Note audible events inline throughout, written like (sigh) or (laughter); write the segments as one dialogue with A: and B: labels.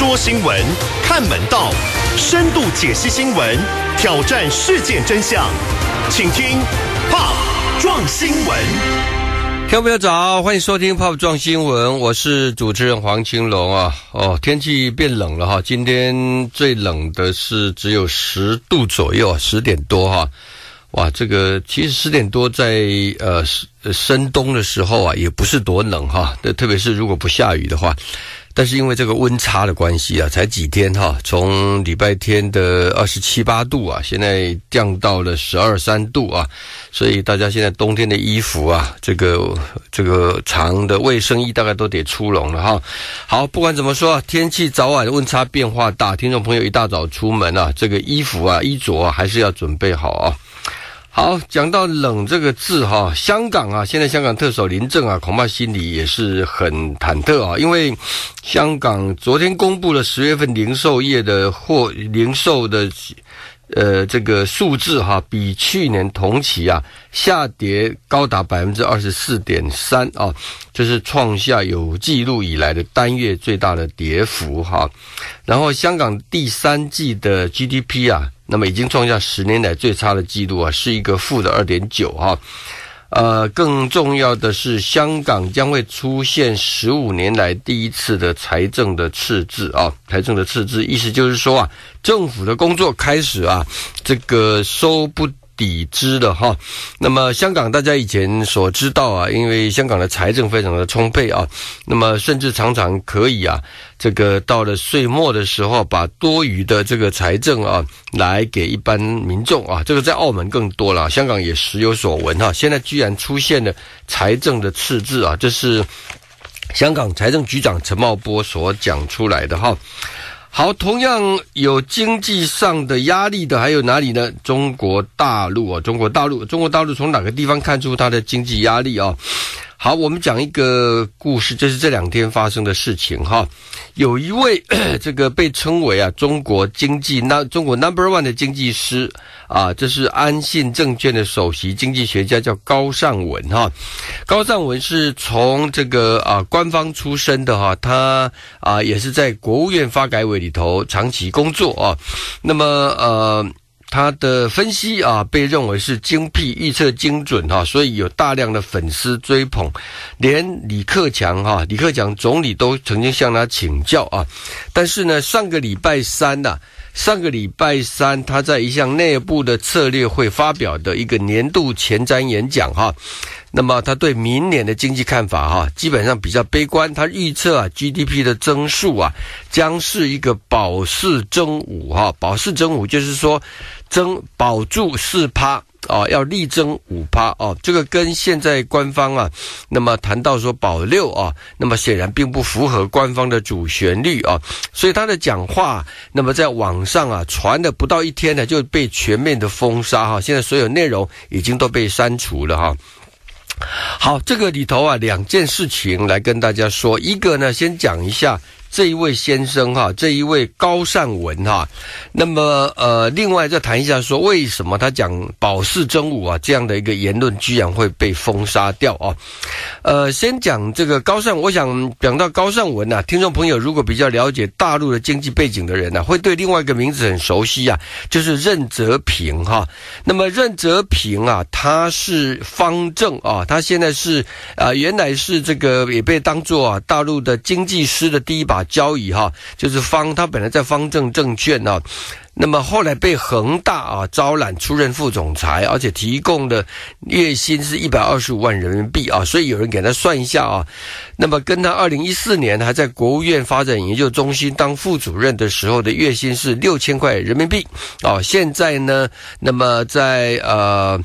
A: 说新闻，看门道，深度解析新闻，挑战事件真相，请听 Pop 撞新闻。
B: 听众朋友早，欢迎收听 Pop 撞新闻，我是主持人黄青龙啊。哦，天气变冷了哈，今天最冷的是只有十度左右，十点多哈。哇，这个其实十点多在呃深冬的时候啊，也不是多冷哈。特别是如果不下雨的话，但是因为这个温差的关系啊，才几天哈，从礼拜天的二十七八度啊，现在降到了十二三度啊，所以大家现在冬天的衣服啊，这个这个长的卫生衣大概都得出笼了哈。好，不管怎么说，天气早晚温差变化大，听众朋友一大早出门啊，这个衣服啊衣着啊还是要准备好啊。好，讲到冷这个字哈，香港啊，现在香港特首林郑啊，恐怕心里也是很忐忑啊，因为香港昨天公布了十月份零售业的货零售的呃这个数字哈，比去年同期啊下跌高达百分之二十四点三啊，这是创下有记录以来的单月最大的跌幅哈。然后香港第三季的 GDP 啊。那么已经创下十年来最差的记录啊，是一个负的二点九哈。呃，更重要的是，香港将会出现十五年来第一次的财政的赤字啊，财政的赤字，意思就是说啊，政府的工作开始啊，这个收不。抵支的哈，那么香港大家以前所知道啊，因为香港的财政非常的充沛啊，那么甚至常常可以啊，这个到了岁末的时候，把多余的这个财政啊，来给一般民众啊，这个在澳门更多了，香港也时有所闻哈。现在居然出现了财政的赤字啊，这是香港财政局长陈茂波所讲出来的哈。好，同样有经济上的压力的还有哪里呢？中国大陆啊，中国大陆，中国大陆从哪个地方看出它的经济压力啊？好，我们讲一个故事，这是这两天发生的事情哈。有一位 (clears throat) 这个被称为啊中国经济那中国 number one 的经济师啊，这是安信证券的首席经济学家，叫高尚文哈。高尚文是从这个啊官方出身的哈，他啊也是在国务院发改委里头长期工作啊。那么呃。他的分析啊，被认为是精辟、预测精准哈，所以有大量的粉丝追捧，连李克强哈，李克强总理都曾经向他请教啊。但是呢，上个礼拜三呐，上个礼拜三他在一项内部的策略会发表的一个年度前瞻演讲哈。那么他对明年的经济看法哈，基本上比较悲观。他预测啊，GDP 的增速啊，将是一个保四增五哈，保四增五就是说，增保住四趴啊，要力争五趴哦。这个跟现在官方啊，那么谈到说保六啊，那么显然并不符合官方的主旋律啊。所以他的讲话，那么在网上啊传的不到一天呢，就被全面的封杀哈。现在所有内容已经都被删除了哈。好，这个里头啊，两件事情来跟大家说。一个呢，先讲一下。这一位先生哈，这一位高善文哈，那么呃，另外再谈一下说，为什么他讲保四争五啊这样的一个言论居然会被封杀掉啊？呃，先讲这个高善，我想讲到高善文呐，听众朋友如果比较了解大陆的经济背景的人呢，会对另外一个名字很熟悉啊，就是任泽平哈。那么任泽平啊，他是方正啊，他现在是啊，原来是这个也被当做啊大陆的经济师的第一把。交易哈，就是方他本来在方正证券啊，那么后来被恒大啊招揽出任副总裁，而且提供的月薪是一百二十五万人民币啊，所以有人给他算一下啊，那么跟他二零一四年还在国务院发展研究中心当副主任的时候的月薪是六千块人民币啊，现在呢，那么在呃。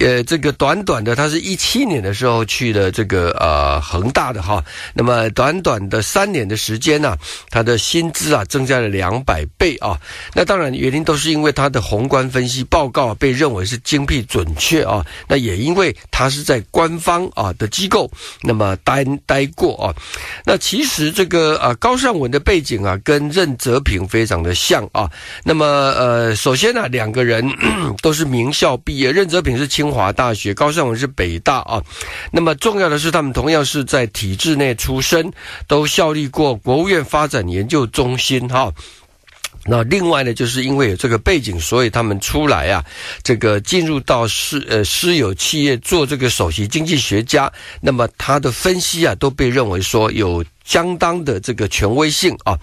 B: 呃，这个短短的，他是一七年的时候去的这个呃恒大的哈，那么短短的三年的时间呢，他的薪资啊增加了两百倍啊。那当然原因都是因为他的宏观分析报告被认为是精辟准确啊。那也因为他是在官方啊的机构那么待待过啊。那其实这个啊高尚文的背景啊跟任泽平非常的像啊。那么呃首先呢两个人 (clears throat) 都是名校毕业，任泽平是清。清华大学，高尚文是北大啊。那么重要的是，他们同样是在体制内出身，都效力过国务院发展研究中心哈。那另外呢，就是因为有这个背景，所以他们出来啊，这个进入到私呃私有企业做这个首席经济学家，那么他的分析啊，都被认为说有。相当的这个权威性啊，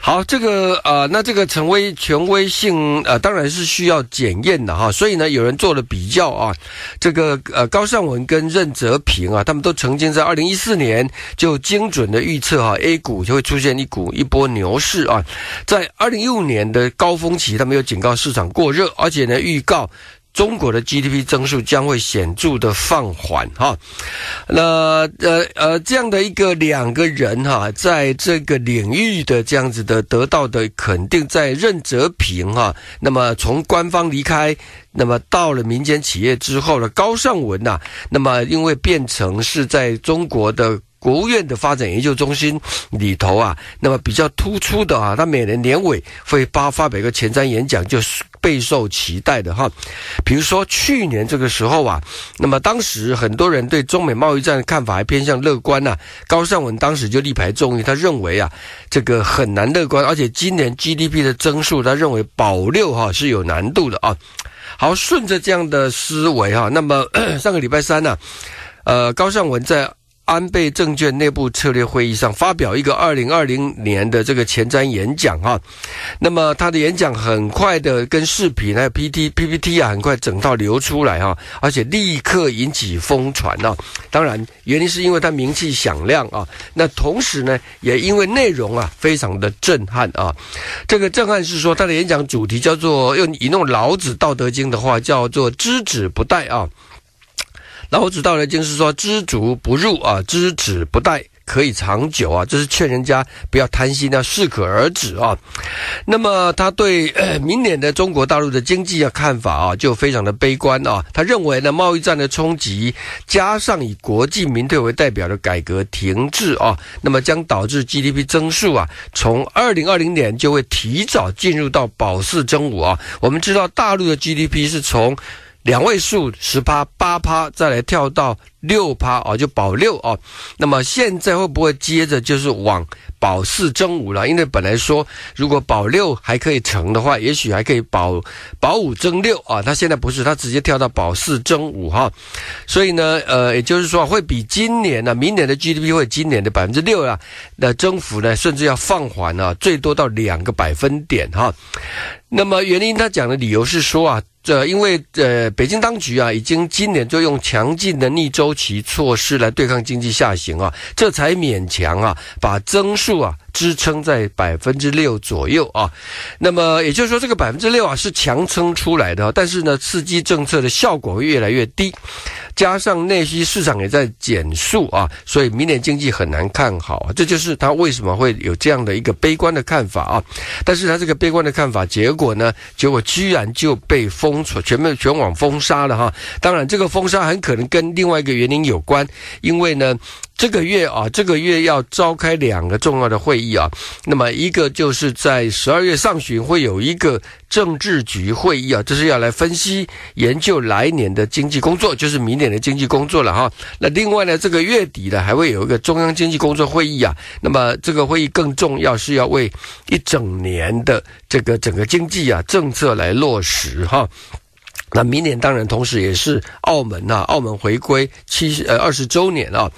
B: 好，这个呃，那这个成为权威性呃，当然是需要检验的哈。所以呢，有人做了比较啊，这个呃高尚文跟任泽平啊，他们都曾经在二零一四年就精准的预测哈，A 股就会出现一股一波牛市啊。在二零一五年的高峰期，他们有警告市场过热，而且呢预告。中国的 GDP 增速将会显著的放缓，哈，那呃呃这样的一个两个人哈，在这个领域的这样子的得到的肯定，在任泽平哈，那么从官方离开，那么到了民间企业之后呢，高尚文呐，那么因为变成是在中国的。国务院的发展研究中心里头啊，那么比较突出的啊，他每年年尾会发发表一个前瞻演讲，就是备受期待的哈。比如说去年这个时候啊，那么当时很多人对中美贸易战的看法还偏向乐观呐。高尚文当时就力排众议，他认为啊，这个很难乐观，而且今年 GDP 的增速，他认为保六哈是有难度的啊。好，顺着这样的思维哈，那么 (coughs) 上个礼拜三呢，呃，高尚文在。安倍证券内部策略会议上发表一个二零二零年的这个前瞻演讲啊，那么他的演讲很快的跟视频还有 P T P P T 啊，很快整套流出来哈，而且立刻引起疯传啊。当然原因是因为他名气响亮啊，那同时呢也因为内容啊非常的震撼啊。这个震撼是说他的演讲主题叫做用引用老子《道德经》的话叫做知止不殆啊。老子道德经是说知足不入啊，知止不殆，可以长久啊，这是劝人家不要贪心，要适可而止啊。那么他对明年的中国大陆的经济的看法啊，就非常的悲观啊。他认为呢，贸易战的冲击加上以国际民退为代表的改革停滞啊，那么将导致 GDP 增速啊，从二零二零年就会提早进入到保四增五啊。我们知道大陆的 GDP 是从两位数十趴八趴，再来跳到六趴哦，就保六啊。那么现在会不会接着就是往保四增五了？因为本来说如果保六还可以成的话，也许还可以保保五增六啊。他现在不是，他直接跳到保四增五哈。所以呢，呃，也就是说会比今年呢，明年的 GDP 会今年的百分之六啊的增幅呢，甚至要放缓啊，最多到两个百分点哈。那么原因他讲的理由是说啊。这因为呃，北京当局啊，已经今年就用强劲的逆周期措施来对抗经济下行啊，这才勉强啊把增速啊支撑在百分之六左右啊。那么也就是说，这个百分之六啊是强撑出来的，但是呢，刺激政策的效果越来越低。加上内需市场也在减速啊，所以明年经济很难看好。这就是他为什么会有这样的一个悲观的看法啊。但是他这个悲观的看法，结果呢，结果居然就被封存，全面全网封杀了哈。当然，这个封杀很可能跟另外一个原因有关，因为呢。这个月啊，这个月要召开两个重要的会议啊。那么一个就是在十二月上旬会有一个政治局会议啊，这是要来分析研究来年的经济工作，就是明年的经济工作了哈。那另外呢，这个月底呢还会有一个中央经济工作会议啊。那么这个会议更重要，是要为一整年的这个整个经济啊政策来落实哈。那明年当然同时也是澳门呐，澳门回归七十呃二十周年啊，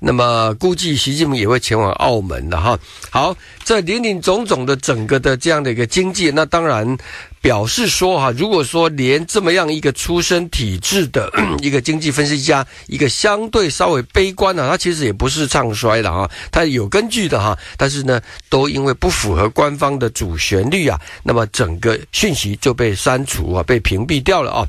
B: 那么估计习近平也会前往澳门的哈。好，这林林总总的整个的这样的一个经济，那当然。表示说哈，如果说连这么样一个出身体制的 (clears throat) 一个经济分析家，一个相对稍微悲观的，他其实也不是唱衰的哈，他有根据的哈，但是呢，都因为不符合官方的主旋律啊，那么整个讯息就被删除啊，被屏蔽掉了啊。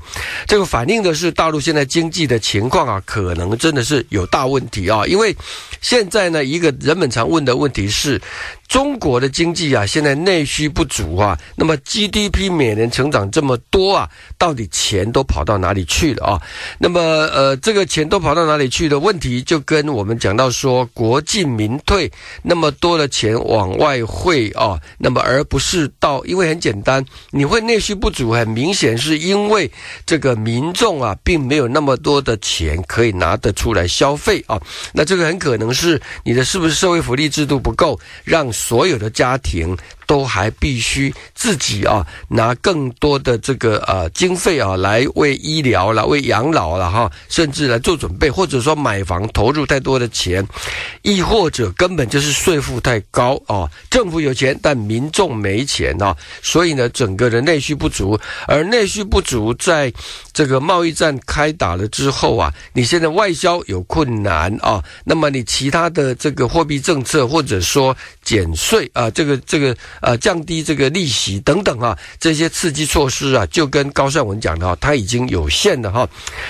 B: 这个反映的是大陆现在经济的情况啊，可能真的是有大问题啊，因为现在呢，一个人们常问的问题是。中国的经济啊，现在内需不足啊，那么 GDP 每年成长这么多啊，到底钱都跑到哪里去了啊？那么呃，这个钱都跑到哪里去的问题，就跟我们讲到说国进民退，那么多的钱往外汇啊，那么而不是到，因为很简单，你会内需不足，很明显是因为这个民众啊，并没有那么多的钱可以拿得出来消费啊，那这个很可能是你的是不是社会福利制度不够，让所有的家庭。都还必须自己啊拿更多的这个呃经费啊来为医疗了、为养老了哈，甚至来做准备，或者说买房投入太多的钱，亦或者根本就是税负太高啊，政府有钱但民众没钱啊，所以呢整个的内需不足，而内需不足在这个贸易战开打了之后啊，你现在外销有困难啊，那么你其他的这个货币政策或者说减税啊，这个这个。呃，降低这个利息等等啊，这些刺激措施啊，就跟高善文讲的哈，它已经有限的哈，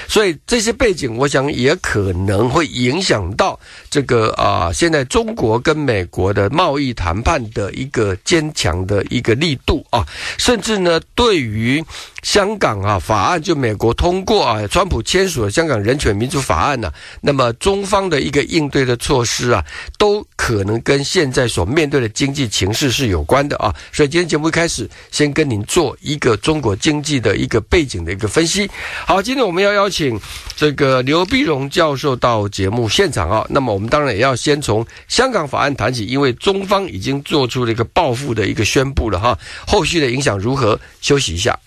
B: 所以这些背景，我想也可能会影响到这个啊，现在中国跟美国的贸易谈判的一个坚强的一个力度啊，甚至呢，对于香港啊法案，就美国通过啊，川普签署了香港人权民主法案呢，那么中方的一个应对的措施啊，都可能跟现在所面对的经济情势是有关。的啊，所以今天节目一开始，先跟您做一个中国经济的一个背景的一个分析。好，今天我们要邀请这个刘碧荣教授到节目现场啊。那么我们当然也要先从香港法案谈起，因为中方已经做出了一个报复的一个宣布了哈。后续的影响如何？休息一下。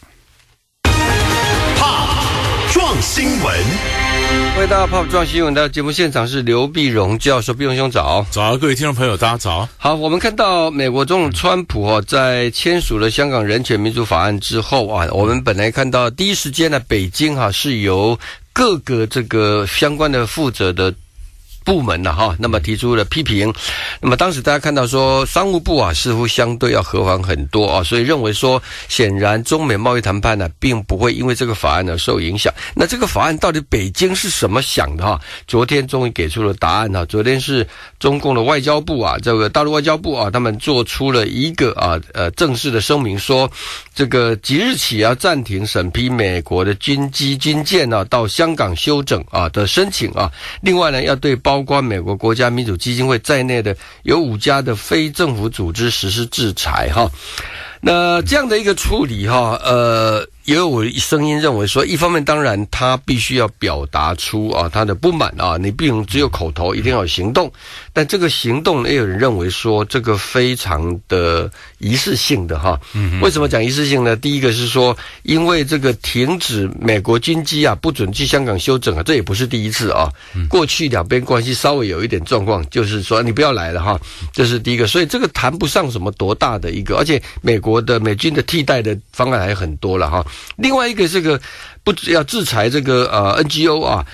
A: 怕撞新闻。
B: 欢迎大家泡撞新闻的节目现场是刘碧荣教授，碧荣兄早，
C: 早，各位听众朋友，大家早。
B: 好，我们看到美国总统川普哦，在签署了香港人权民主法案之后啊，我们本来看到第一时间呢，北京哈是由各个这个相关的负责的。部门呢，哈，那么提出了批评。那么当时大家看到说，商务部啊似乎相对要和缓很多啊，所以认为说，显然中美贸易谈判呢，并不会因为这个法案呢受影响。那这个法案到底北京是什么想的哈？昨天终于给出了答案哈。昨天是中共的外交部啊，这个大陆外交部啊，他们做出了一个啊呃正式的声明，说这个即日起要暂停审批美国的军机军舰呢到香港休整啊的申请啊。另外呢，要对包包括美国国家民主基金会在内的有五家的非政府组织实施制裁，哈。那这样的一个处理，哈，呃。也有声音认为说，一方面当然他必须要表达出啊他的不满啊，你不能只有口头，一定要有行动。但这个行动也有人认为说，这个非常的仪式性的哈。为什么讲仪式性呢？第一个是说，因为这个停止美国军机啊，不准去香港休整啊，这也不是第一次啊。过去两边关系稍微有一点状况，就是说你不要来了哈，这是第一个。所以这个谈不上什么多大的一个，而且美国的美军的替代的方案还很多了哈。另外一个，这个不要制裁这个呃 NGO 啊，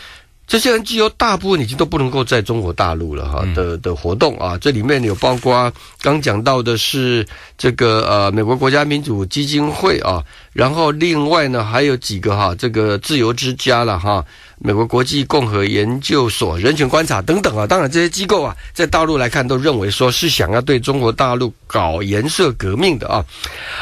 B: 这些 NGO 大部分已经都不能够在中国大陆了哈的的活动啊，这里面有包括刚讲到的是这个呃美国国家民主基金会啊，然后另外呢还有几个哈这个自由之家了哈。美国国际共和研究所、人权观察等等啊，当然这些机构啊，在大陆来看都认为说是想要对中国大陆搞颜色革命的啊。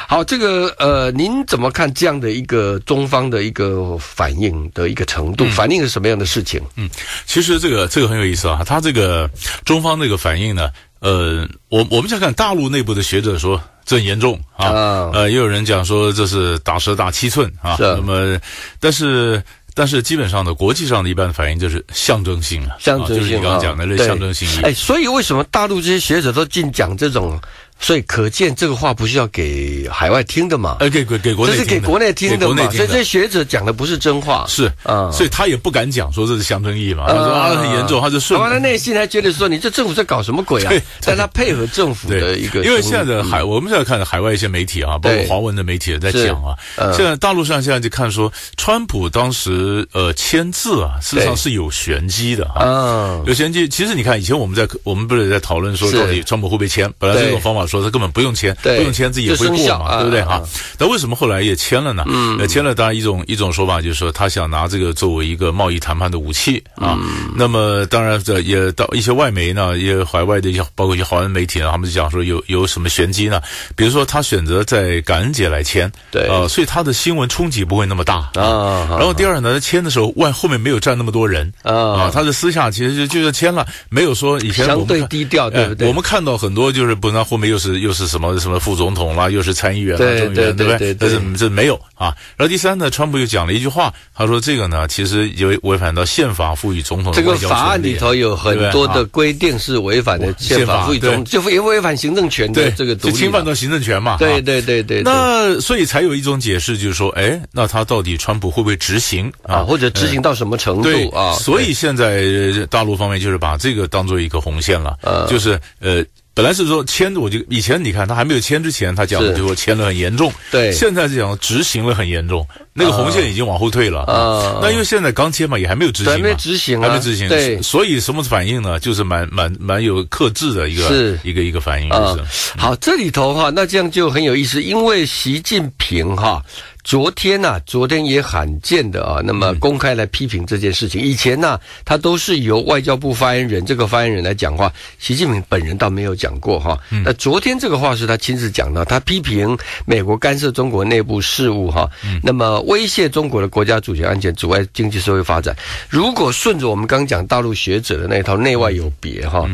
B: 好，这个呃，您怎么看这样的一个中方的一个反应的一个程度？反映是什么样的事情？
C: 嗯，其实这个这个很有意思啊，他这个中方那个反应呢，呃，我我们想看大陆内部的学者说这很严重啊，呃，也有人讲说这是打蛇打七寸啊，那么但是。但是基本上呢，国际上的一般的反应就是象征性啊，
B: 象征性
C: 就是你刚刚讲的那象征性。
B: 哎，所以为什么大陆这些学者都尽讲这种？所以可见这个话不是要给海外听的嘛？
C: 呃，给给给国内，
B: 这是给国内听的嘛？所以这些学者讲的不是真话。
C: 是啊，所以他也不敢讲说这是象征意义嘛。他说啊很严重，他就顺。
B: 他内心还觉得说你这政府在搞什么鬼啊？(laughs) 但他配合政府的一个。
C: 因为现在的海，我们现在看海外一些媒体啊，包括华文的媒体也在讲啊。现在大陆上现在就看说，川普当时呃签字啊，事实上是有玄机的啊。有玄机。其实你看以前我们在我们不是在讨论说到底川普会不会签？本来这种方法。法说他根本不用签，不用签自己也会过嘛，对不对哈？那为什么后来也签了呢？嗯，签了当然一种一种说法就是说他想拿这个作为一个贸易谈判的武器啊。那么当然这也到一些外媒呢，也海外的一些包括一些华人媒体呢，他们就讲说有有什么玄机呢？比如说他选择在感恩节来签，
B: 对
C: 啊，所以他的新闻冲击不会那么大啊。然后第二呢，签的时候外后面没有站那么多人啊，他的私下其实就就是签了，没有说以前
B: 相对低调，对不对？
C: 我们看到很多就是不那后面又是又是什么什么副总统啦，又是参议员、众议员，对不对？但是这没有啊。然后第三呢，川普又讲了一句话，他说这个呢，其实有违反到宪法赋予总统
B: 这个法案里头有很多的规定是违反的宪法赋予总就也违反行政权的这个
C: 就侵犯到行政权嘛。
B: 对对对对。
C: 那所以才有一种解释，就是说，哎，那他到底川普会不会执行啊？
B: 或者执行到什么程度啊？
C: 所以现在大陆方面就是把这个当做一个红线了，就是呃。本来是说签，我就以前你看他还没有签之前，他讲的就说签了很严重。
B: 对，
C: 现在是讲执行了很严重，那个红线已经往后退了。啊，那因为现在刚签嘛，也还没有执行，还
B: 没执行，
C: 还没执行。
B: 对，
C: 所以什么反应呢？就是蛮蛮蛮有克制的一个
B: 是
C: 一个一个反应。就是
B: 好，这里头哈，那这样就很有意思，因为习近平哈。昨天呐，昨天也罕见的啊，那么公开来批评这件事情。以前呢，他都是由外交部发言人这个发言人来讲话，习近平本人倒没有讲过哈。那昨天这个话是他亲自讲的，他批评美国干涉中国内部事务哈，那么威胁中国的国家主权安全，阻碍经济社会发展。如果顺着我们刚讲大陆学者的那一套内外有别哈，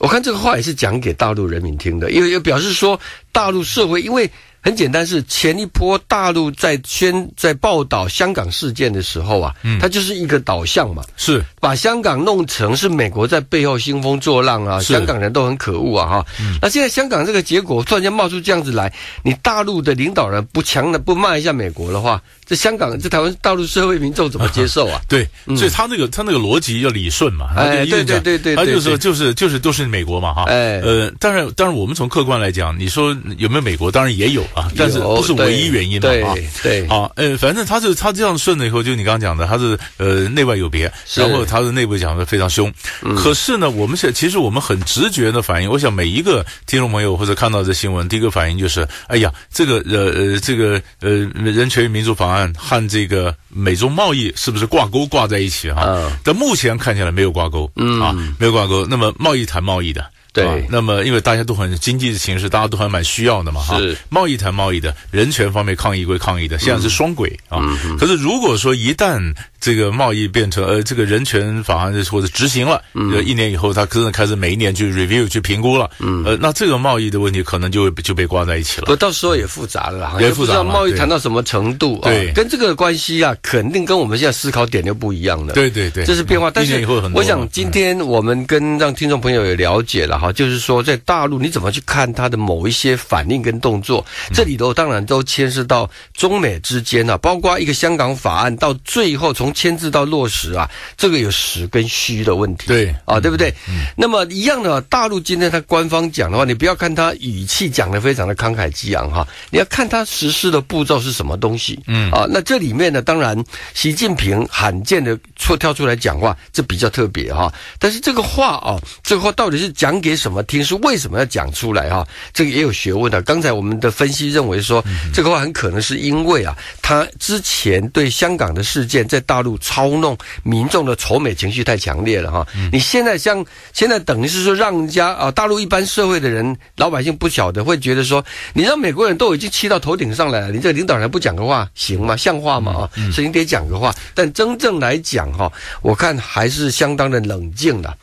B: 我看这个话也是讲给大陆人民听的，因为表示说大陆社会因为。很简单，是前一波大陆在宣在报道香港事件的时候啊，嗯它就是一个导向嘛，
C: 是
B: 把香港弄成是美国在背后兴风作浪啊，香港人都很可恶啊哈。那现在香港这个结果突然间冒出这样子来，你大陆的领导人不强的不骂一下美国的话。这香港、这台湾、大陆社会民众怎么接受啊？(laughs)
C: 对，所以他那个他那个逻辑要理顺嘛。
B: 哎，对对对对，
C: 他就是就是就是都是美国嘛哈。哎，呃，当然当然，我们从客观来讲，你说有没有美国？当然也有啊，但是不是唯一原因嘛。
B: 对对。
C: 啊，呃，反正他是他这样顺了以后，就你刚刚讲的，他是呃内外有别，然后他的内部讲的非常凶。可是呢，我们现其实我们很直觉的反应，我想每一个听众朋友或者看到这新闻，第一个反应就是：哎呀，这个呃呃这个呃人权与民主法案。和这个美中贸易是不是挂钩挂在一起哈？但目前看起来没有挂钩，嗯啊，没有挂钩。那么贸易谈贸易的。
B: 对，
C: 那么因为大家都很经济的形势，大家都还蛮需要的嘛，哈。
B: 是
C: 贸易谈贸易的，人权方面抗议归抗议的，现在是双轨啊。可是如果说一旦这个贸易变成呃这个人权法案或者执行了，呃一年以后他真的开始每一年去 review 去评估了，嗯呃那这个贸易的问题可能就就被挂在一起了。
B: 不，到时候也复杂了，
C: 也复杂。
B: 贸易谈到什么程度啊？对，跟这个关系啊，肯定跟我们现在思考点就不一样了。
C: 对对对，
B: 这是变化。但是我想今天我们跟让听众朋友也了解了哈，就是说在。大陆你怎么去看他的某一些反应跟动作？这里头当然都牵涉到中美之间啊，包括一个香港法案到最后从签字到落实啊，这个有实跟虚的问题。
C: 对
B: 啊，对不对？那么一样的，大陆今天他官方讲的话，你不要看他语气讲的非常的慷慨激昂哈，你要看他实施的步骤是什么东西。嗯啊，那这里面呢，当然习近平罕见的出跳出来讲话，这比较特别哈。但是这个话啊，这个话到底是讲给什么听？是为为什么要讲出来哈？这个也有学问的。刚才我们的分析认为说，这个话很可能是因为啊，他之前对香港的事件在大陆操弄民众的仇美情绪太强烈了哈。你现在像现在等于是说，让人家啊，大陆一般社会的人老百姓不晓得，会觉得说，你让美国人都已经气到头顶上来了，你这个领导人不讲个话行吗？像话吗？啊，所以你得讲个话。但真正来讲哈，我看还是相当的冷静的。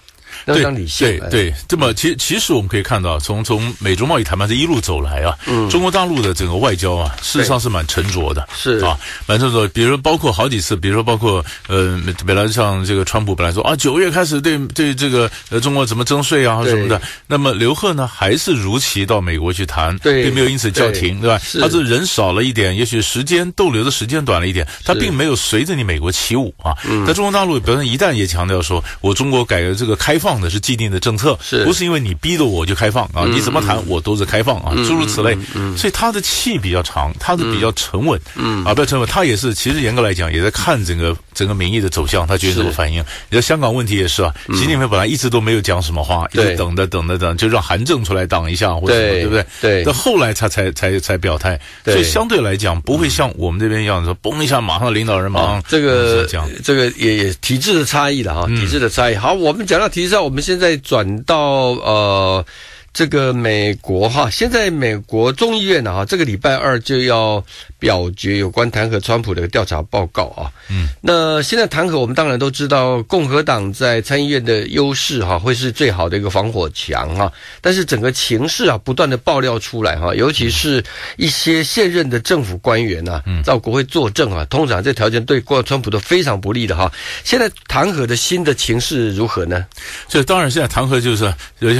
C: 对对对，这么其其实我们可以看到，从从美中贸易谈判这一路走来啊，中国大陆的整个外交啊，事实上是蛮沉着的，
B: 是
C: 啊，蛮沉着。比如包括好几次，比如说包括呃，本来像这个川普本来说啊，九月开始对对这个呃中国怎么征税啊什么的，那么刘鹤呢还是如期到美国去谈，并没有因此叫停，对吧？他是人少了一点，也许时间逗留的时间短了一点，他并没有随着你美国起舞啊。在中国大陆，本身一旦也强调说，我中国改革这个开放。放的是既定的政策，
B: 是
C: 不是因为你逼着我就开放啊？你怎么谈我都是开放啊，诸如此类。所以他的气比较长，他是比较沉稳，啊，比较沉稳。他也是，其实严格来讲，也在看整个整个民意的走向，他觉得怎么反应。你说香港问题也是啊，习近平本来一直都没有讲什么话，一直等着等着等，就让韩正出来挡一下或者什么，对不对？
B: 对。
C: 到后来他才才才表态，所以相对来讲不会像我们这边一样说嘣一下，马上领导人马上
B: 这个这个也也体制的差异了哈，体制的差异。好，我们讲到体制上，我们现在转到呃。这个美国哈，现在美国众议院呢哈，这个礼拜二就要表决有关弹劾川普的调查报告啊。嗯，那现在弹劾我们当然都知道，共和党在参议院的优势哈，会是最好的一个防火墙哈。但是整个情势啊，不断的爆料出来哈，尤其是一些现任的政府官员呐，到国会作证啊，通常这条件对过川普都非常不利的哈。现在弹劾的新的情势如何呢？
C: 这当然现在弹劾就是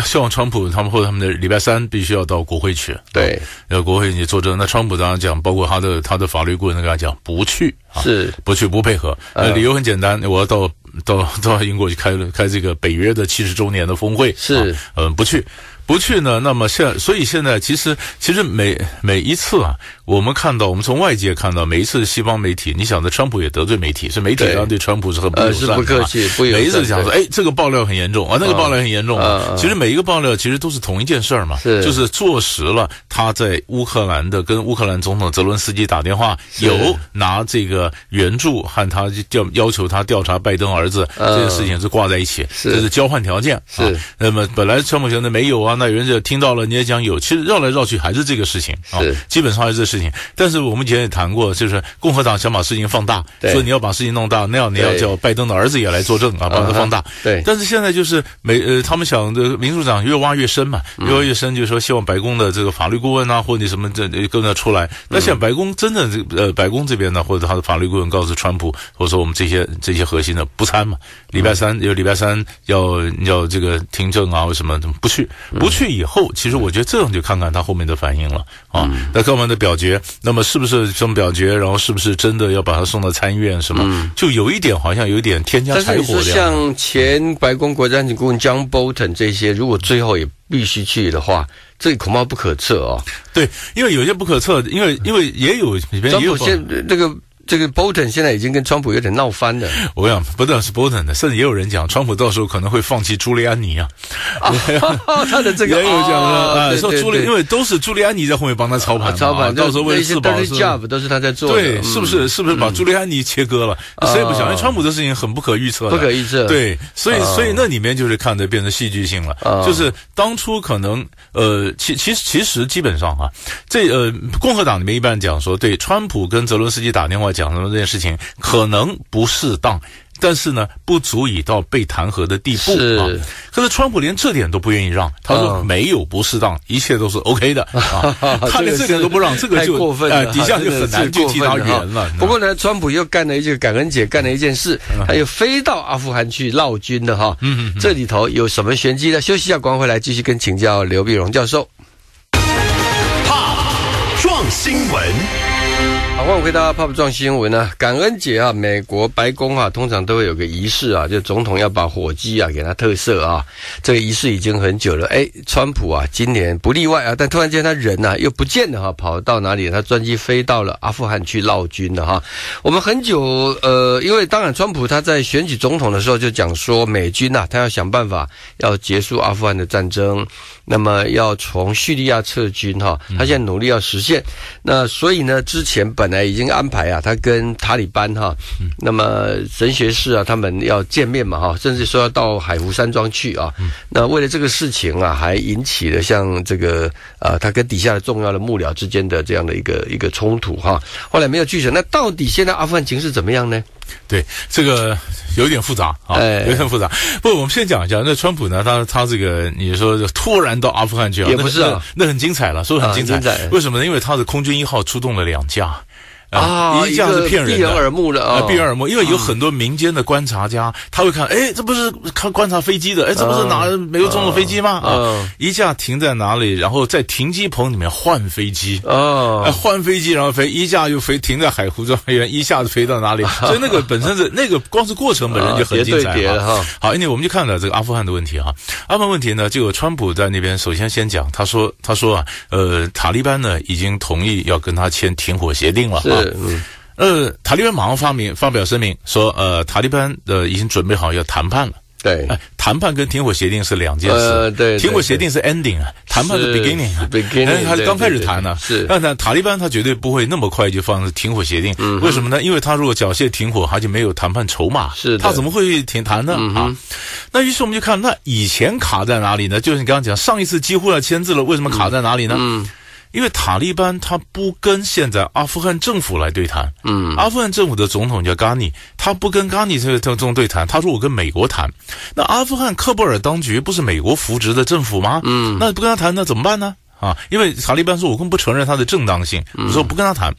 C: 希望川普他们或者。他们的礼拜三必须要到国会去，
B: 对，
C: 要国会去作证。那川普当然讲，包括他的他的法律顾问跟他讲不去，
B: 是
C: 不去不配合。呃，理由很简单，我要到到到英国去开开这个北约的七十周年的峰会，
B: 是
C: 嗯不去。不去呢？那么现所以现在其实其实每每一次啊，我们看到我们从外界看到每一次西方媒体，你想着川普也得罪媒体，所以媒体当然对川普是很不友善
B: 的。不客气，不
C: 每一次讲说，哎，这个爆料很严重啊，那个爆料很严重啊。其实每一个爆料其实都是同一件事儿嘛，就是坐实了他在乌克兰的跟乌克兰总统泽伦斯基打电话，有拿这个援助和他调要求他调查拜登儿子这件事情是挂在一起，这是交换条件。
B: 是
C: 那么本来川普觉得没有啊。那有人家听到了，你也讲有，其实绕来绕去还是这个事情啊，基本上还是这事情。但是我们以前也谈过，就是共和党想把事情放大，说你要把事情弄大，那样你要叫拜登的儿子也来作证啊，把它放大。
B: 对。
C: 但是现在就是美呃，他们想的民主党越挖越深嘛，越挖越深，就是说希望白宫的这个法律顾问啊，或者你什么这跟着出来。那现在白宫真的这呃，白宫这边呢，或者他的法律顾问告诉川普，或者说我们这些这些核心的不参嘛，礼拜三有礼拜三要要这个听证啊，为什么不去？不去以后，其实我觉得这样就看看他后面的反应了啊。那各方的表决，那么是不是这么表决？然后是不是真的要把他送到参议院？什么？就有一点好像有一点添加柴火
B: 的。像前白宫国家安全顾问 John Bolton 这些，如果最后也必须去的话，这恐怕不可测哦。
C: 对，因为有些不可测，因为因为也有里边也有
B: 些那个。这个 Bolton 现在已经跟川普有点闹翻了。
C: 我讲不但是 Bolton 的，甚至也有人讲，川普到时候可能会放弃朱利安尼啊。(laughs)
B: 他的这个
C: 也有讲了啊，说朱利，因为都是朱利安尼在后面帮他操盘，
B: 操盘
C: 到时候为了自保
B: 是 job 都是他在做。
C: 对，是不是？是不是把朱利安尼切割了？谁也不想，因为川普的事情很不可预测，
B: 不可预测。
C: 对，所以所以那里面就是看的变成戏剧性了。就是当初可能呃，其其实其实基本上啊，这呃，共和党里面一般讲说，对川普跟泽伦斯基打电话。讲什么这件事情可能不适当，但是呢，不足以到被弹劾的地步啊。可是川普连这点都不愿意让，他说没有不适当，一切都是 OK 的啊。(laughs) 他连这点都不让，这个就
B: 过分了，
C: 底下就很难去替他圆了。
B: 不过呢，川普又干了一件感恩节干了一件事，他又飞到阿富汗去闹军的哈。嗯嗯，这里头有什么玄机呢？休息一下，光回来继续跟请教刘碧荣教授。
A: 怕撞新闻。
B: 好，欢迎回到《Pop 撞新闻》呢。感恩节啊，美国白宫啊，通常都会有个仪式啊，就总统要把火鸡啊给他特赦啊。这个仪式已经很久了。哎，川普啊，今年不例外啊，但突然间他人呢又不见了哈，跑到哪里？他专机飞到了阿富汗去闹军了哈。我们很久呃，因为当然川普他在选举总统的时候就讲说，美军呐，他要想办法要结束阿富汗的战争，那么要从叙利亚撤军哈。他现在努力要实现。那所以呢，之前本来已经安排啊，他跟塔利班哈，那么神学士啊，他们要见面嘛哈，甚至说要到海湖山庄去啊。那为了这个事情啊，还引起了像这个啊，他跟底下的重要的幕僚之间的这样的一个一个冲突哈。后来没有具成，那到底现在阿富汗情势怎么样呢？
C: 对，这个有点复杂啊，有点复杂。不，我们先讲一下，那川普呢，他他这个你说突然到阿富汗去
B: 啊，也不是啊，
C: 那很精彩了，说很精彩。为什么呢？因为他的空军一号出动了两架。啊，一架是骗人的，
B: 避人耳目的啊，
C: 避人耳目。因为有很多民间的观察家，他会看，哎，这不是看观察飞机的，哎，这不是哪美国总统飞机吗？啊，一架停在哪里，然后在停机棚里面换飞机，啊，换飞机然后飞，一架又飞停在海湖庄园，一下子飞到哪里？(laughs) 所以那个本身是那个光是过程本身就很精彩哈。好，因为我们就看了这个阿富汗的问题哈，阿富汗问题呢，就有川普在那边首先先讲，他说他说啊，呃，塔利班呢已经同意要跟他签停火协定了。
B: 嗯，
C: 呃，塔利班马上发明发表声明说，呃，塔利班呃已经准备好要谈判了。
B: 对，
C: 谈判跟停火协定是两件事。
B: 呃，对，
C: 停火协定是 ending 啊，谈判是 beginning 啊。
B: beginning，
C: 他刚开始谈呢。
B: 是，
C: 但是塔利班他绝对不会那么快就放停火协定。为什么呢？因为他如果缴械停火，他就没有谈判筹码。
B: 是，
C: 他怎么会停谈呢？啊，那于是我们就看，那以前卡在哪里呢？就是你刚刚讲，上一次几乎要签字了，为什么卡在哪里呢？嗯。因为塔利班他不跟现在阿富汗政府来对谈，嗯，阿富汗政府的总统叫嘎尼，他不跟嘎尼这个这种对谈，他说我跟美国谈，那阿富汗喀布尔当局不是美国扶植的政府吗？嗯，那不跟他谈，那怎么办呢？啊，因为塔利班说，我更不承认他的正当性，我说不跟他谈，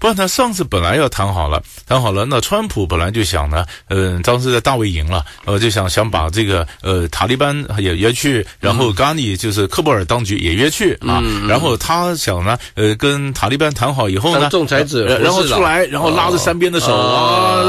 C: 不然他上次本来要谈好了，谈好了，那川普本来就想呢，呃，当时在大卫营了，呃，就想想把这个呃塔利班也约去，然后甘尼就是科布尔当局也约去啊，然后他想呢，呃，跟塔利班谈好以后呢，
B: 仲裁者，
C: 然后出来，然后拉着三边的手啊，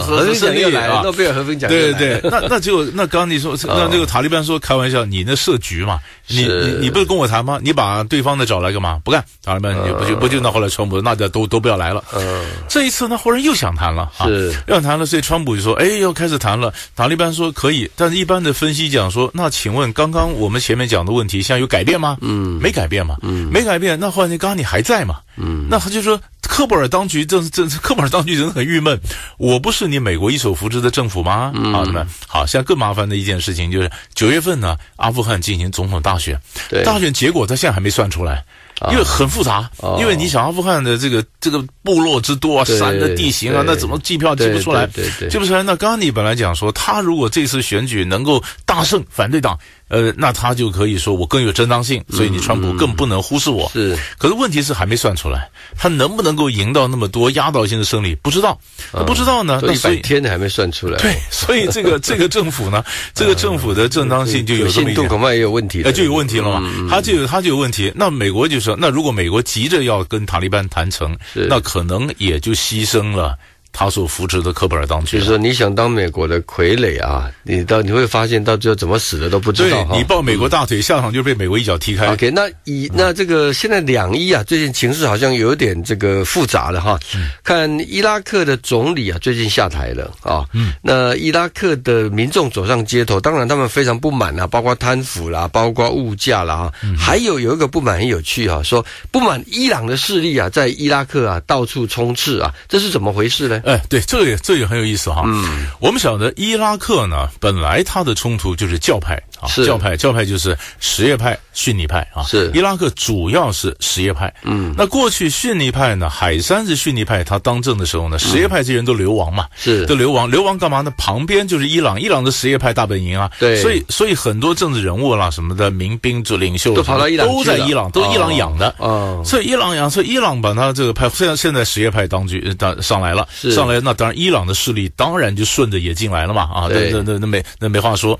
B: 和平胜利来，诺贝尔和平奖
C: 对对对，那那就那刚你说，(laughs) 那这个塔利班说开玩笑，你那设局嘛，你你你不是跟我谈吗？你把。啊，对方的找来干嘛？不干，塔利班也不就不就那后来川普那就都都不要来了。嗯，这一次呢，忽然又想谈了，
B: 是
C: 要谈了，所以川普就说：“哎，要开始谈了。”塔利班说可以，但是一般的分析讲说，那请问刚刚我们前面讲的问题，现在有改变吗？嗯，没改变嘛。嗯，没改变。那后来你刚刚你还在嘛？嗯，那他就说。科布尔当局这这科布尔当局人很郁闷，我不是你美国一手扶持的政府吗？啊，那么好，现在更麻烦的一件事情就是九月份呢，阿富汗进行总统大选，大选结果他现在还没算出来，因为很复杂，因为你想阿富汗的这个这个部落之多啊，山的地形啊，那怎么计票计不出来？计不出来。那刚刚你本来讲说，他如果这次选举能够大胜反对党。呃，那他就可以说我更有正当性，所以你川普更不能忽视我。
B: 是，
C: 可是问题是还没算出来，他能不能够赢到那么多压倒性的胜利？不知道，不知道呢。
B: 一百天还没算出来。
C: 对，所以这个 (laughs) 这个政府呢，这个政府的正当性就有这么一
B: 点，恐怕也有问题。
C: 呃，就有问题了嘛？他就有他就有问题。那美国就说，那如果美国急着要跟塔利班谈成，那可可能也就牺牲了。他所扶持的科布尔当局，
B: 就是说你想当美国的傀儡啊，你到你会发现到最后怎么死的都不知道。
C: 你抱美国大腿，下场就被美国一脚踢开。
B: OK，那以那这个现在两伊啊，最近情势好像有点这个复杂了哈。看伊拉克的总理啊，最近下台了啊。嗯。那伊拉克的民众走上街头，当然他们非常不满啊，包括贪腐啦，包括物价啦，还有有一个不满很有趣啊，说不满伊朗的势力啊，在伊拉克啊到处冲刺啊，这是怎么回事呢？
C: 哎，对，这个也这也很有意思哈。嗯，我们晓得伊拉克呢，本来它的冲突就是教派啊，教派，教派就是什叶派、逊尼派啊。
B: 是，
C: 伊拉克主要是什叶派。嗯，那过去逊尼派呢，海山是逊尼派，他当政的时候呢，什叶派这些人都流亡嘛，
B: 是，
C: 都流亡，流亡干嘛呢？旁边就是伊朗，伊朗的什叶派大本营啊。
B: 对，
C: 所以所以很多政治人物啦什么的民兵主领袖
B: 都跑到伊朗，
C: 都在伊朗，都伊朗养的。哦，所以伊朗养，所以伊朗把他这个派，现在现在什叶派当局当上来了，上来那。当然，伊朗的势力当然就顺着也进来了嘛，啊，那那那那没那没话说。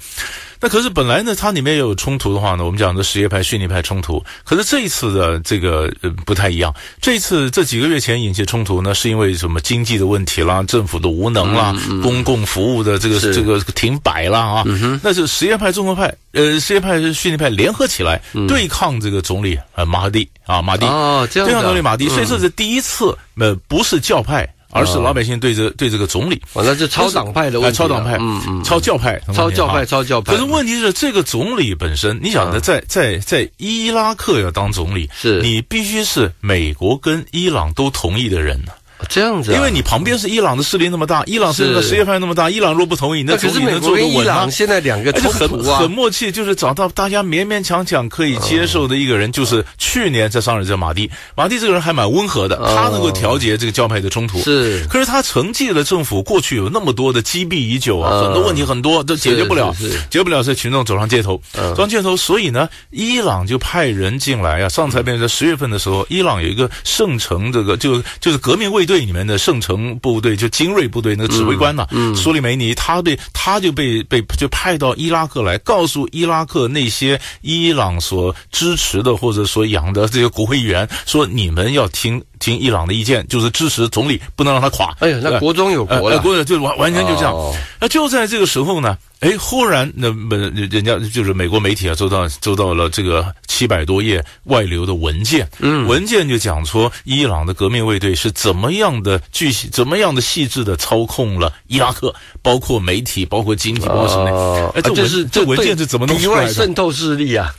C: 那可是本来呢，它里面有冲突的话呢，我们讲的什叶派、逊尼派冲突。可是这一次的这个呃不太一样。这一次这几个月前引起冲突呢，是因为什么经济的问题啦、政府的无能啦、公共服务的这个这个停摆啦啊。那是什叶派、中国派，呃，什叶派是逊尼派联合起来对抗这个总理呃马赫蒂啊马蒂
B: 啊，对
C: 抗总理马蒂。所以这是第一次，呃，不是教派。而是老百姓对这对这个总理，
B: 那是超党派的问
C: 题，超党派，嗯嗯，超教派，
B: 超教派，超教派。
C: 可是问题是，这个总理本身，你想的在在在伊拉克要当总理，
B: 是。
C: 你必须是美国跟伊朗都同意的人呢。
B: 这样子，
C: 因为你旁边是伊朗的势力那么大，伊朗是那个什叶派那么大，伊朗若不同意，那总理能做得稳吗？
B: 现在两个冲
C: 突啊，很默契，就是找到大家勉勉强强可以接受的一个人，就是去年在上任这马蒂。马蒂这个人还蛮温和的，他能够调节这个教派的冲突。
B: 是，
C: 可是他承继了政府过去有那么多的积弊已久啊，很多问题很多都解决不了，解决不了，是群众走上街头，走上街头。所以呢，伊朗就派人进来啊。上台变在十月份的时候，伊朗有一个圣城，这个就就是革命卫队里面的圣城。部队就精锐部队那个指挥官呐，苏利梅尼，他被他就被被就派到伊拉克来，告诉伊拉克那些伊朗所支持的或者所养的这些国会议员说：你们要听。听伊朗的意见，就是支持总理，不能让他垮。
B: 哎呀，那国中有国了，
C: 国就完完全就这样。那就在这个时候呢。哎，忽然那本人家就是美国媒体啊，收到收到了这个七百多页外流的文件，嗯，文件就讲说伊朗的革命卫队是怎么样的具细、怎么样的细致的操控了伊拉克，包括媒体、包括经济、包括什么？哎，这
B: 是
C: 这文件是怎么弄出来的？
B: 渗透势力啊！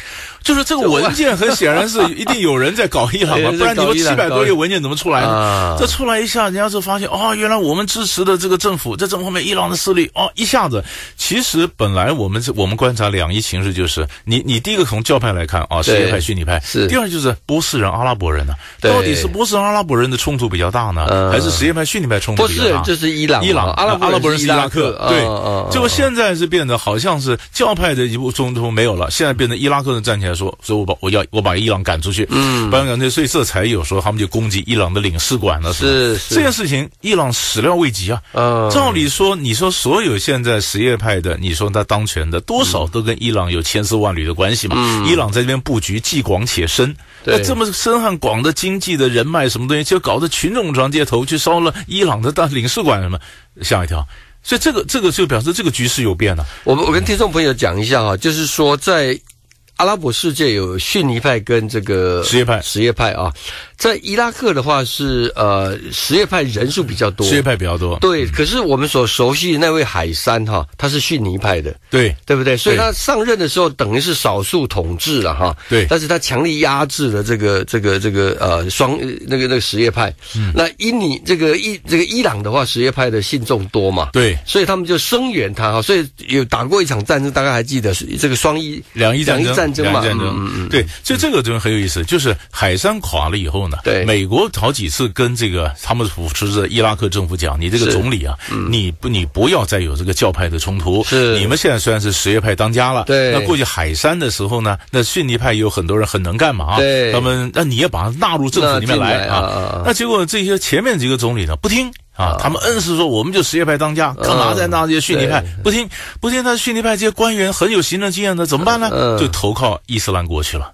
C: 就是这个文件很显然是 (laughs) 一定有人在搞伊朗嘛，不然你们七百多页文件怎么出来呢？这出来一下，人家就发现哦，原来我们支持的这个政府在这方面，伊朗的势力哦，一下子其实本来我们我们观察两伊形势就是你你第一个从教派来看啊，什叶派、逊尼派，
B: 是
C: 第二就是波斯人、阿拉伯人呢，到底是波斯人、阿拉伯人的冲突比较大呢，还是什叶派、逊尼派冲突比较大？
B: 不是，这是伊朗，
C: 伊朗
B: 阿拉
C: 阿拉伯人是伊拉
B: 克，
C: 对，结果现在是变得好像是教派的一部冲突没有了，现在变成伊拉克人站起来说，所以我把我。要我把伊朗赶出去，嗯，把伊朗赶出去，所以这才有说他们就攻击伊朗的领事馆了，
B: 是
C: 这件事情，伊朗始料未及啊。嗯，照理说，你说所有现在什叶派的，你说他当权的，多少都跟伊朗有千丝万缕的关系嘛。嗯，伊朗在这边布局既广且深，
B: 那
C: 这么深和广的经济的人脉什么东西，就搞得群众上街头去烧了伊朗的大领事馆什么，吓一跳。所以这个这个就表示这个局势有变了。
B: 我们我跟听众朋友讲一下哈，就是说在。阿拉伯世界有逊尼派跟这个
C: 什叶派，
B: 什叶派啊。在伊拉克的话是呃什叶派人数比较多，
C: 什叶派比较多。
B: 对，可是我们所熟悉的那位海山哈，他是逊尼派的，
C: 对
B: 对不对？所以他上任的时候等于是少数统治了哈。
C: 对，
B: 但是他强力压制了这个这个这个呃双那个那个什叶派。嗯。那伊尼这个伊这个伊朗的话，什叶派的信众多嘛？
C: 对。
B: 所以他们就声援他哈，所以有打过一场战争，大家还记得是这个双伊
C: 两伊
B: 两伊战争嘛？
C: 嗯嗯嗯。对，所以这个就很有意思，就是海山垮了以后呢，
B: 对
C: 美国。好几次跟这个他们扶持着伊拉克政府讲，你这个总理啊，你不你不要再有这个教派的冲突。
B: 是
C: 你们现在虽然是什叶派当家了，
B: 对。
C: 那过去海山的时候呢，那逊尼派有很多人很能干嘛啊，
B: 对。
C: 他们那你也把他纳入政府里面来啊。那结果这些前面几个总理呢不听啊，他们硬是说我们就什叶派当家，干嘛再纳这些逊尼派？不听不听，那逊尼派这些官员很有行政经验的，怎么办呢？就投靠伊斯兰国去了。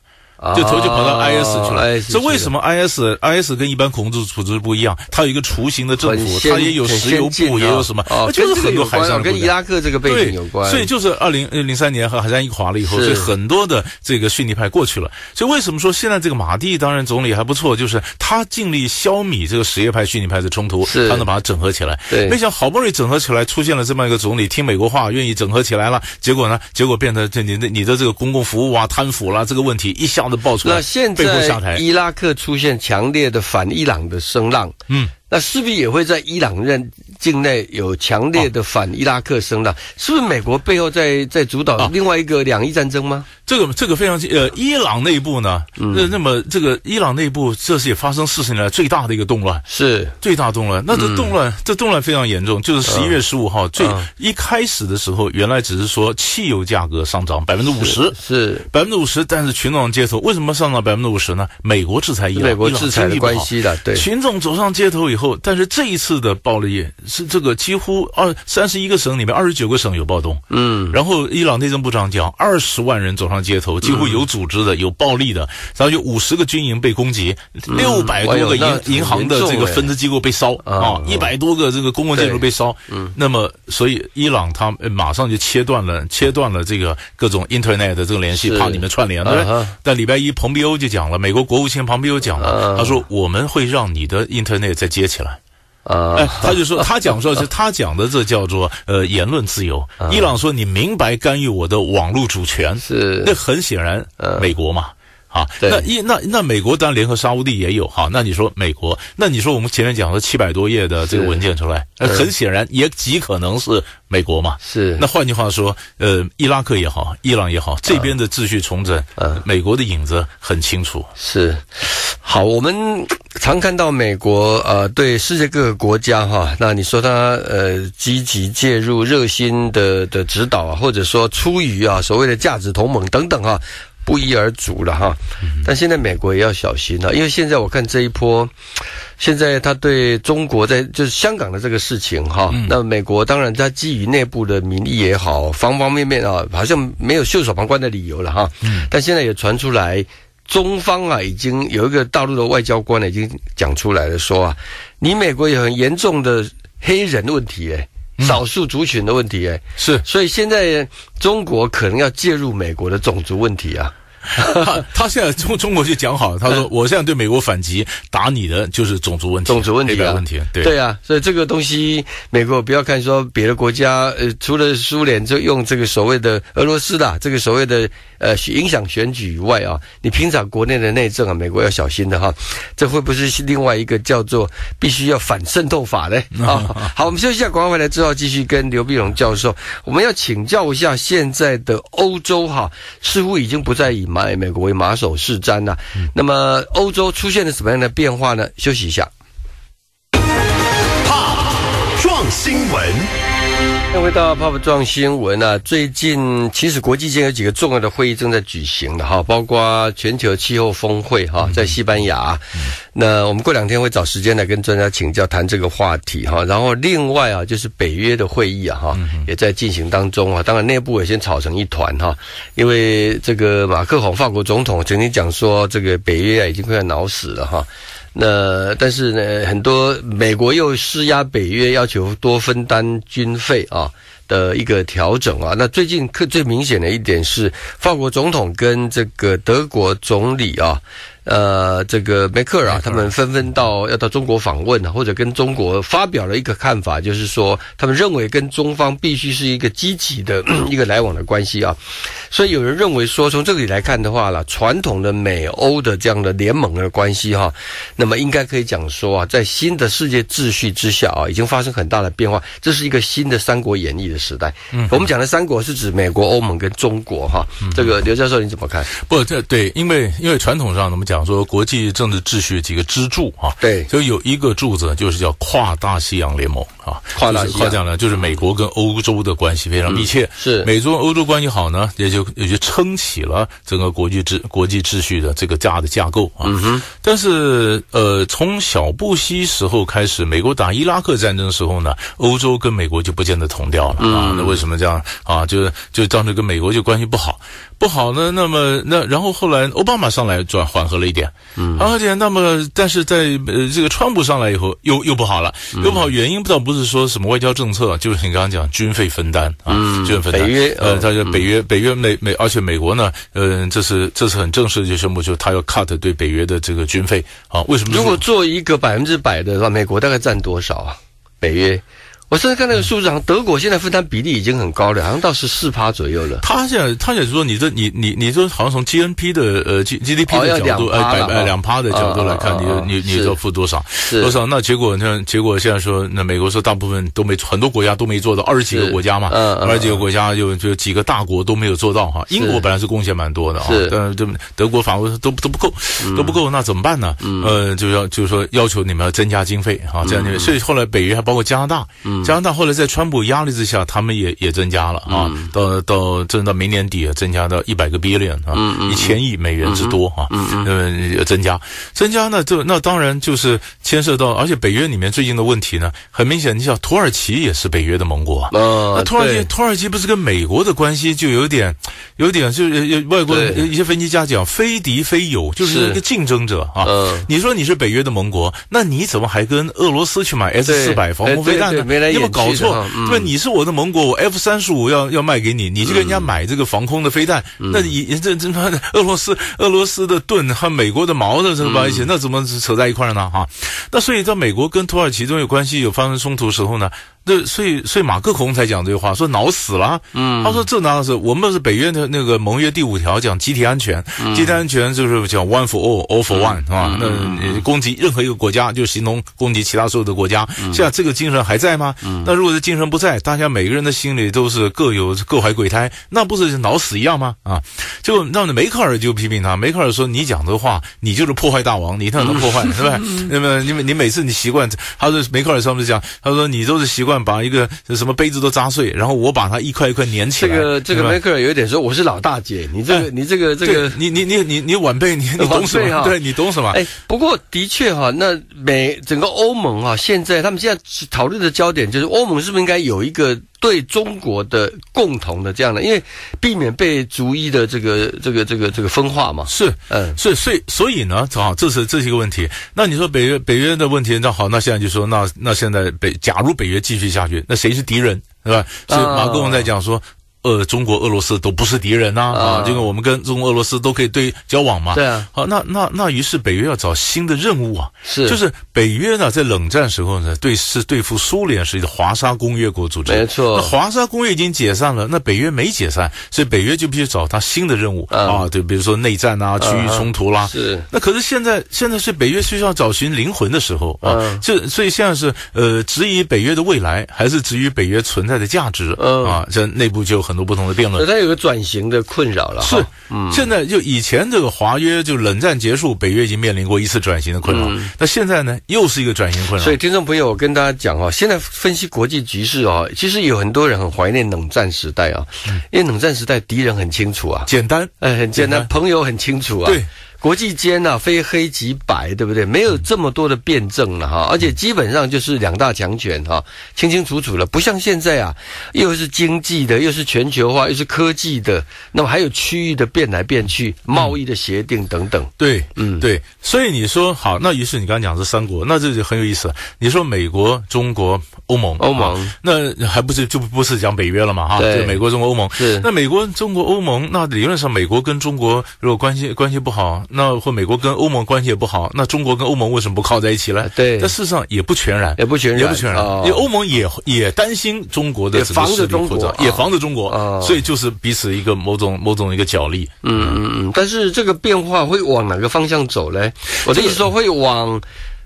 C: 就头就跑到 IS 去了，这为什么 IS IS 跟一般恐怖组织不一样？它有一个雏形的政府，它也有石油部，也有什么？就是很多海上
B: 跟伊拉克这个背景有关。
C: 所以就是二零零三年和海山一垮了以后，所以很多的这个逊尼派过去了。所以为什么说现在这个马蒂当然总理还不错？就是他尽力消弭这个什叶派逊尼派的冲突，他能把它整合起来。没想好不容易整合起来，出现了这么一个总理，听美国话，愿意整合起来了。结果呢？结果变得这你的你的这个公共服务啊、贪腐啦这个问题一下子爆出来。
B: 那现在伊拉克出现强烈的反伊朗的声浪，嗯。那势必也会在伊朗任境内有强烈的反伊拉克声浪，是不是美国背后在在主导另外一个两伊战争吗？
C: 这个这个非常呃，伊朗内部呢，那那么这个伊朗内部这是也发生四十年来最大的一个动乱，
B: 是。
C: 最大动乱。那这动乱这动乱非常严重，就是十一月十五号最一开始的时候，原来只是说汽油价格上涨百分之五十，
B: 是
C: 百分之五十，但是群众街头为什么上涨百分之五十呢？美国制裁伊朗，
B: 美国制裁的关系的，对，
C: 群众走上街头以后。后，但是这一次的暴力是这个几乎二三十一个省里面二十九个省有暴动，嗯，然后伊朗内政部长讲二十万人走上街头，几乎有组织的、有暴力的，然后有五十个军营被攻击，六百多个银银行的这个分支机构被烧啊，一百多个这个公共建筑被烧，嗯，那么所以伊朗他马上就切断了切断了这个各种 internet 的这个联系，怕你们串联，对但礼拜一蓬皮欧就讲了，美国国务卿蓬皮欧讲了，他说我们会让你的 internet 再接。起来，啊，哎，他就说，(laughs) 他讲说是他讲的，这叫做呃言论自由。伊朗说你明白干预我的网络主权，
B: 是。
C: 那很显然，美国嘛。好，那一那那美国当然联合沙乌地也有哈，那你说美国，那你说我们前面讲的七百多页的这个文件出来，很显然也极可能是美国嘛。
B: 是。
C: 那换句话说，呃，伊拉克也好，伊朗也好，这边的秩序重整，呃，美国的影子很清楚。
B: 是。好，我们常看到美国呃对世界各个国家哈，那你说他呃积极介入、热心的的指导啊，或者说出于啊所谓的价值同盟等等哈。不一而足了哈，但现在美国也要小心了，因为现在我看这一波，现在他对中国在就是香港的这个事情哈，那美国当然他基于内部的民意也好，方方面面啊，好像没有袖手旁观的理由了哈。但现在也传出来。中方啊，已经有一个大陆的外交官呢，已经讲出来了，说啊，你美国有很严重的黑人问题，哎，少数族群的问题，哎，
C: 是，
B: 所以现在中国可能要介入美国的种族问题啊。(laughs)
C: 他他现在中中国就讲好，他说我现在对美国反击，打你的就是种族问题，
B: 种族问题
C: 啊，问题，对。
B: 对啊，所以这个东西，美国不要看说别的国家，呃，除了苏联就用这个所谓的俄罗斯的这个所谓的呃影响选举以外啊，你平常国内的内政啊，美国要小心的哈，这会不会是另外一个叫做必须要反渗透法呢？(laughs) 啊，好，我们休息一下，广告回来之后继续跟刘碧荣教授，我们要请教一下现在的欧洲哈，似乎已经不再以。马美国为马首是瞻呐，那么欧洲出现了什么样的变化呢？休息一下。
A: 怕撞新闻。
B: 回到《泡泡撞新闻》啊，最近其实国际间有几个重要的会议正在举行的哈，包括全球气候峰会哈，在西班牙。那我们过两天会找时间来跟专家请教谈这个话题哈。然后另外啊，就是北约的会议啊哈，也在进行当中啊。当然内部也先吵成一团哈，因为这个马克宏法国总统曾经讲说，这个北约啊已经快要脑死了哈。那但是呢，很多美国又施压北约，要求多分担军费啊的一个调整啊。那最近可最明显的一点是，法国总统跟这个德国总理啊。呃，这个梅克尔啊，他们纷纷到要到中国访问啊或者跟中国发表了一个看法，就是说，他们认为跟中方必须是一个积极的 (clears throat) 一个来往的关系啊。所以有人认为说，从这里来看的话了，传统的美欧的这样的联盟的关系哈，那么应该可以讲说啊，在新的世界秩序之下啊，已经发生很大的变化。这是一个新的《三国演义》的时代。嗯，我们讲的三国是指美国、欧盟跟中国哈。这个刘教授你怎么看？
C: 不，这对，因为因为传统上我们讲。说国际政治秩序几个支柱啊，
B: 对，
C: 就有一个柱子就是叫跨大西洋联盟啊，
B: 跨大西
C: 洋讲呢，就是美国跟欧洲的关系非常密切，
B: 是
C: 美中欧洲关系好呢，也就也就撑起了整个国际秩国际秩序的这个架的架构啊。但是呃，从小布希时候开始，美国打伊拉克战争的时候呢，欧洲跟美国就不见得同调了啊。那为什么这样啊？就就当时跟美国就关系不好。不好呢，那么那然后后来奥巴马上来转缓和了一点，嗯，而且那么但是在呃这个川普上来以后又又不好了，又不好原因不知道不是说什么外交政策，就是你刚刚讲军费分担啊，军费分担，
B: 北约
C: 呃，他就北约北约美美，而且美国呢，呃，这是这是很正式的就宣布，就他要 cut 对北约的这个军费啊，为什么？
B: 如果做一个百分之百的话，美国大概占多少啊？北约？我甚至看那个数字，好像德国现在负担比例已经很高了，好像到十四趴左右了。
C: 他现在，他也是说，你这，你你你说，好像从 GNP 的呃 G GDP 的角度，
B: 呃，
C: 百呃两趴的角度来看，你你你要付多少？多少？那结果你看，结果现在说，那美国说大部分都没，很多国家都没做到，二十几个国家嘛，二十几个国家就就几个大国都没有做到哈。英国本来是贡献蛮多的啊，但这德国、法国都都不够，都不够，那怎么办呢？呃，就要就是说要求你们要增加经费啊，这样所以后来北约还包括加拿大，加拿大后来在川普压力之下，他们也也增加了啊，到到增到明年底增加到一百个 billion 啊，一千亿美元之多啊，呃，增加增加。呢，这那当然就是牵涉到，而且北约里面最近的问题呢，很明显，你想土耳其也是北约的盟国啊，那土耳其土耳其不是跟美国的关系就有点有点就是外国一些分析家讲非敌非友，就是一个竞争者啊。你说你是北约的盟国，那你怎么还跟俄罗斯去买 S 四百防空飞弹呢？
B: 你
C: 有搞？错，对，你是我的盟国，我 F 三十五要要卖给你，你去跟人家买这个防空的飞弹，那你这这妈的 (laughs) 俄罗斯俄罗斯的盾和美国的矛的这个关系，那怎么扯在一块呢？哈，那所以在美国跟土耳其中有关系有发生冲突时候呢？那所以所以马克龙才讲这句话，说脑死了。嗯，他说这哪是我们是北约的那个盟约第五条讲集体安全，集体安全就是讲 one for all，all for one，是吧？那攻击任何一个国家就形同攻击其他所有的国家。现在这个精神还在吗？那如果是精神不在，大家每个人的心里都是各有各怀鬼胎，那不是脑死一样吗？啊，就让梅克尔就批评他，梅克尔说你讲的话，你就是破坏大王，你他能破坏，(laughs) 是吧？那么你你每次你习惯，他说梅克尔上面讲，他说你都是习惯。把一个什么杯子都砸碎，然后我把它一块一块粘起
B: 来。这个这个迈克尔有点说我是老大姐，你这个你这个这个
C: 你你你你你晚辈，你你懂什么？对你懂什么？哎，
B: 不过的确哈，那美整个欧盟啊，现在他们现在讨论的焦点就是欧盟是不是应该有一个对中国的共同的这样的，因为避免被逐一的这个这个这个这个分化嘛。
C: 是，嗯，所以所以所以呢，好，这是这是一个问题。那你说北约北约的问题，那好，那现在就说，那那现在北，假如北约继续下去，那谁是敌人，对吧？所以马克龙在讲说。呃，中国、俄罗斯都不是敌人呐，啊，这个我们跟中国、俄罗斯都可以对交往嘛。
B: 对啊。
C: 好，那那那于是北约要找新的任务啊，
B: 是，
C: 就是北约呢，在冷战时候呢，对是对付苏联是一个华沙公约国组织，
B: 没错。
C: 那华沙公约已经解散了，那北约没解散，所以北约就必须找他新的任务啊，对，比如说内战啊，区域冲突啦。
B: 是。
C: 那可是现在现在是北约需要找寻灵魂的时候啊，这所以现在是呃，质疑北约的未来，还是质疑北约存在的价值啊？这内部就有很多不同的辩论。
B: 它有个转型的困扰了，
C: 是，嗯。现在就以前这个华约就冷战结束，北约已经面临过一次转型的困扰，那现在呢又是一个转型困扰。
B: 所以听众朋友，我跟大家讲哦，现在分析国际局势哦，其实有很多人很怀念冷战时代啊，因为冷战时代敌人很清楚啊，
C: 简单，
B: 哎，很简单，朋友很清楚啊，
C: 对。
B: 国际间呢，非黑即白，对不对？没有这么多的辩证了哈，而且基本上就是两大强权哈，清清楚楚了，不像现在啊，又是经济的，又是全球化，又是科技的，那么还有区域的变来变去，贸易的协定等等。
C: 对，嗯，对。所以你说好，那于是你刚刚讲这三国，那这就很有意思。你说美国、中国、欧盟，
B: 欧盟，
C: 那还不是就不是讲北约了嘛？哈，
B: 对，
C: 美国、中国、欧盟。
B: 是。
C: 那美国、中国、欧盟，那理论上美国跟中国如果关系关系不好。那或美国跟欧盟关系也不好，那中国跟欧盟为什么不靠在一起呢？
B: 对，
C: 但事实上也不全然，
B: 也不全然，
C: 也不全然，因为欧盟也也担心中国的
B: 防着中
C: 国，也防着中国，所以就是彼此一个某种某种一个角力。
B: 嗯嗯嗯。但是这个变化会往哪个方向走呢？我的意思说会往，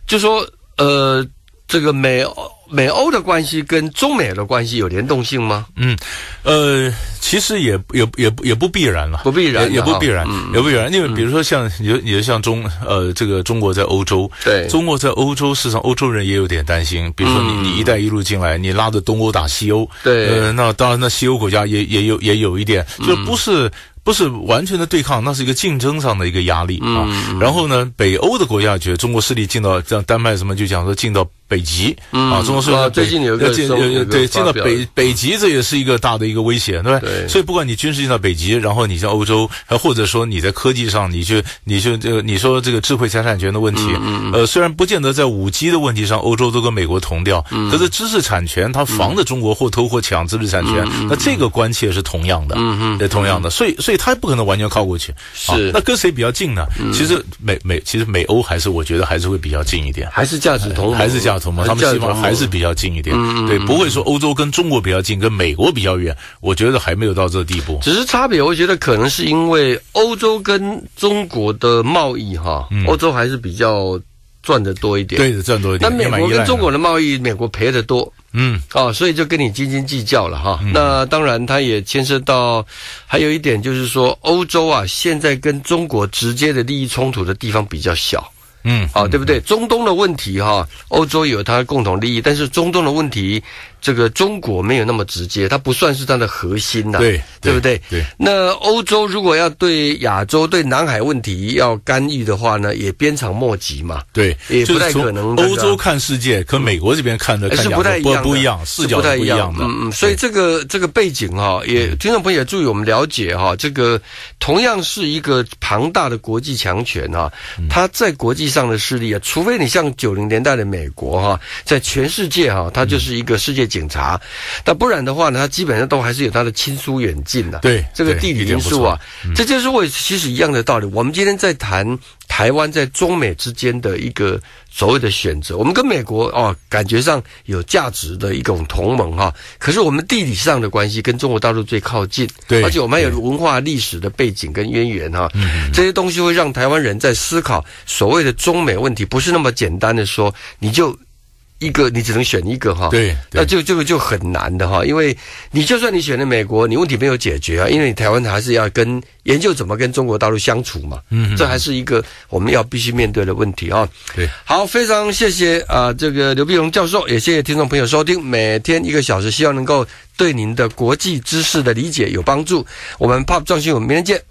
B: 就说呃，这个美欧。美欧的关系跟中美的关系有联动性吗？
C: 嗯，呃，其实也也也也不必然了，
B: 不必然，
C: 也不必然，也不必然。因为比如说像你，你就像中呃，这个中国在欧洲，
B: 对，
C: 中国在欧洲，事实上欧洲人也有点担心。比如说你你一带一路进来，你拉着东欧打西欧，
B: 对，
C: 呃，那当然那西欧国家也也有也有一点，就不是。不是完全的对抗，那是一个竞争上的一个压力啊。然后呢，北欧的国家觉得中国势力进到像丹麦什么，就讲说进到北极啊。中国势力
B: 最近有个
C: 进对进到北北极，这也是一个大的一个威胁，对吧？所以不管你军事进到北极，然后你像欧洲，还或者说你在科技上，你去你去这个你说这个智慧财产权的问题，呃，虽然不见得在五 G 的问题上，欧洲都跟美国同调，可是知识产权它防着中国或偷或抢知识产权，那这个关切是同样的，也同样的。所以所以。他不可能完全靠过去，
B: 是
C: 那跟谁比较近呢？其实美美其实美欧还是我觉得还是会比较近一点，
B: 还是价值同盟，
C: 还是价值同盟，他们希望还是比较近一点，对，不会说欧洲跟中国比较近，跟美国比较远，我觉得还没有到这个地步。
B: 只是差别，我觉得可能是因为欧洲跟中国的贸易哈，欧洲还是比较赚的多一点，
C: 对的，赚多一点。
B: 那美国跟中国的贸易，美国赔的多。
C: 嗯，
B: 哦，所以就跟你斤斤计较了哈。那当然，它也牵涉到，还有一点就是说，欧洲啊，现在跟中国直接的利益冲突的地方比较小。
C: 嗯，
B: 好，对不对？中东的问题哈，欧洲有它共同利益，但是中东的问题。这个中国没有那么直接，它不算是它的核心呐，
C: 对
B: 对不对？
C: 对。
B: 那欧洲如果要对亚洲、对南海问题要干预的话呢，也鞭长莫及嘛。
C: 对，
B: 也不太可能。
C: 欧洲看世界，可美国这边看的
B: 是不太一样，
C: 不一样，视角不
B: 太
C: 一样的。
B: 嗯嗯。所以这个这个背景哈，也听众朋友也注意我们了解哈，这个同样是一个庞大的国际强权哈，它在国际上的势力啊，除非你像九零年代的美国哈，在全世界哈，它就是一个世界。警察，但不然的话呢，他基本上都还是有他的亲疏远近的。
C: 对，
B: 这个地理因素啊，这就是我其实一样的道理。我们今天在谈台湾在中美之间的一个所谓的选择，我们跟美国哦，感觉上有价值的一种同盟哈。可是我们地理上的关系跟中国大陆最靠近，
C: 对，
B: 而且我们还有文化历史的背景跟渊源哈。这些东西会让台湾人在思考所谓的中美问题，不是那么简单的说你就。一个你只能选一个哈，
C: 对，
B: 那就这个就很难的哈，因为你就算你选了美国，你问题没有解决啊，因为你台湾还是要跟研究怎么跟中国大陆相处嘛，嗯，这还是一个我们要必须面对的问题啊。
C: 对，
B: 好，非常谢谢啊，这个刘碧荣教授，也谢谢听众朋友收听，每天一个小时，希望能够对您的国际知识的理解有帮助。我们 Pop 创新，我们明天见。